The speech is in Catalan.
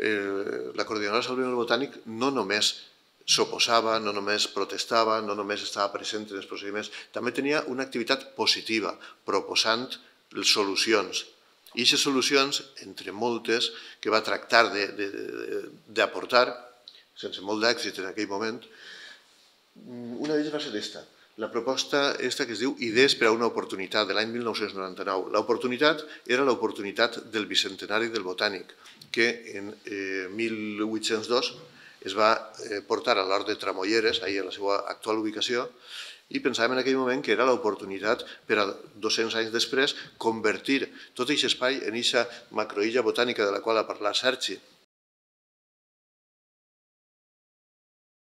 eh, la Coordinadora Salvador Botànic no només s'oposava, no només protestava, no només estava present en els procediments, també tenia una activitat positiva, proposant solucions. I aquestes solucions, entre moltes, que va tractar d'aportar, sense molt d'èxit en aquell moment, una d'elles va ser aquesta, la proposta esta que es diu Idees per a una oportunitat, de l'any 1999. L'oportunitat era l'oportunitat del bicentenari del botànic, que en eh, 1802 es va eh, portar a l'Hort de Tramolleres, ahir a la seva actual ubicació, i pensàvem en aquell moment que era l'oportunitat per a 200 anys després convertir tot aquest espai en aquesta macroïlla botànica de la qual ha parlat Sergi,